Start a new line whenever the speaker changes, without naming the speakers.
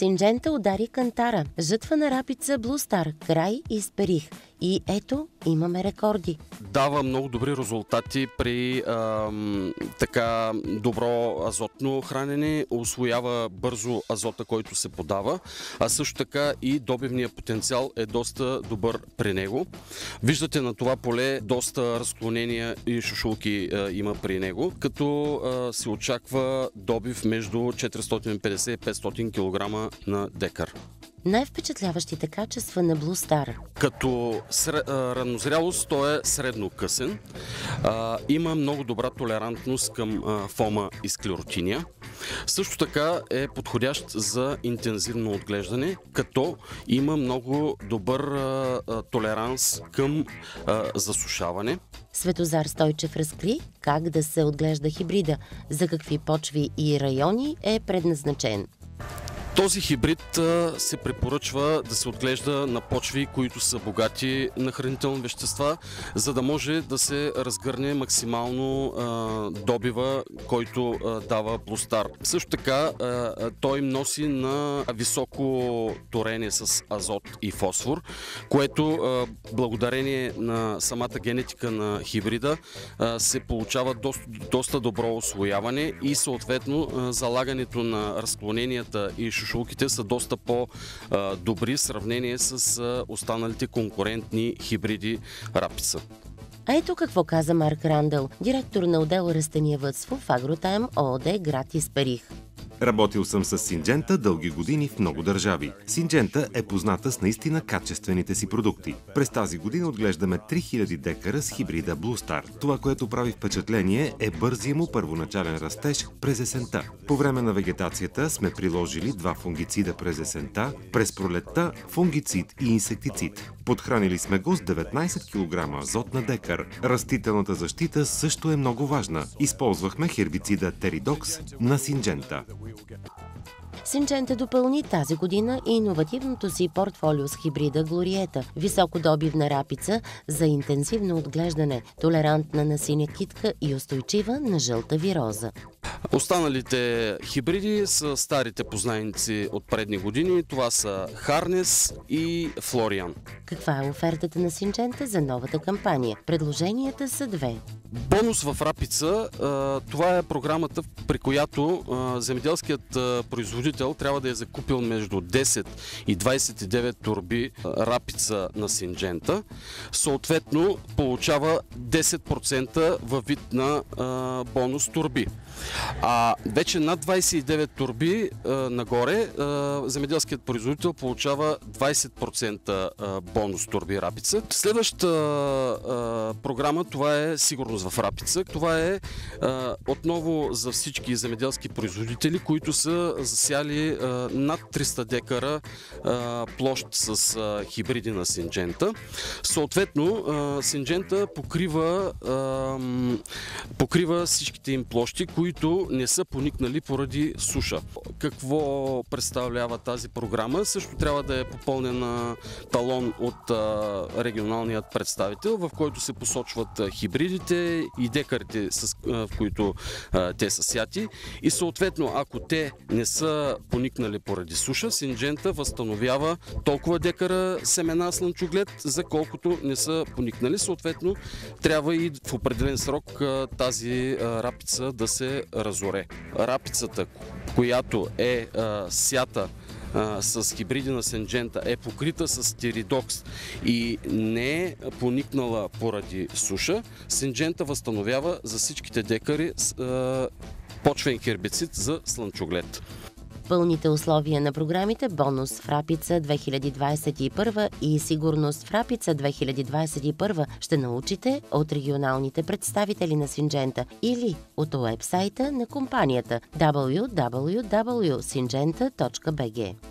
Синджента удари кантара, жътва на рапица Блустар, край и сперих. И ето, имаме рекорди.
Дава много добри резултати при ам, така добро азотно хранене, освоява бързо азота, който се подава, а също така и добивният потенциал е доста добър при него. Виждате на това поле доста разклонения и шушулки а, има при него, като а, се очаква добив между 450 и 500 кг на декар.
Най-впечатляващите качества на Blue Star.
Като сре, а, ранозрялост той е средно късен. А, има много добра толерантност към а, фома и склеротиния. Също така е подходящ за интензивно отглеждане, като има много добър а, а, толеранс към а, засушаване.
Светозар Стойчев разкри как да се отглежда хибрида, за какви почви и райони е предназначен.
Този хибрид се препоръчва да се отглежда на почви, които са богати на хранителни вещества, за да може да се разгърне максимално добива, който дава плостар. Също така той носи на високо торение с азот и фосфор, което благодарение на самата генетика на хибрида се получава доста, доста добро освояване и съответно залагането на разклоненията и шушулките са доста по-добри в сравнение с останалите конкурентни хибриди рапица.
А ето какво каза Марк Рандъл, директор на отдел растениевътство в Агротайм ООД град Исперих.
Работил съм с Синджента дълги години в много държави. Синджента е позната с наистина качествените си продукти. През тази година отглеждаме 3000 декара с хибрида Blue. Това, което прави впечатление е бързия му първоначален растеж през есента. По време на вегетацията сме приложили два фунгицида през есента, през пролетта фунгицид и инсектицид. Подхранили сме го с 19 кг азот на декар. Растителната защита също е много важна. Използвахме хербицида Теридокс на Синджента.
Синчента допълни тази година и иновативното си портфолио с хибрида Глориета, високодобивна рапица за интензивно отглеждане, толерантна на синя китка и устойчива на жълта вироза.
Останалите хибриди са старите познайници от предни години. Това са Харнес и Флориан.
Каква е офертата на Синчента за новата кампания? Предложенията са две.
Бонус в Рапица, това е програмата, при която земеделският производител трябва да е закупил между 10 и 29 турби Рапица на Синджента. Съответно, получава 10% във вид на бонус турби. А вече над 29 турби а, нагоре а, земеделският производител получава 20% а, бонус турби рапица. Следващата а, програма, това е сигурност в рапица. Това е а, отново за всички земеделски производители, които са засяли а, над 300 декара а, площ с а, хибриди на Синджента. Съответно, а, Синджента покрива, а, покрива всичките им площи, които не са поникнали поради суша. Какво представлява тази програма? Също трябва да е попълнена талон от регионалният представител, в който се посочват хибридите и декарите, в които те са сяти. И съответно, ако те не са поникнали поради суша, Синджента възстановява толкова декара семена слънчоглед, за колкото не са поникнали. Съответно, трябва и в определен срок тази рапица да се разоре. Рапицата, която е а, сята а, с хибриди на Сенджента е покрита с тиридокс и не е поникнала поради суша, Сенджента възстановява за всичките декари а, почвен хербицид за слънчоглед.
Пълните условия на програмите Бонус в Рапица 2021 и Сигурност в Рапица 2021 ще научите от регионалните представители на Синджента или от уебсайта на компанията www.syngenta.bg.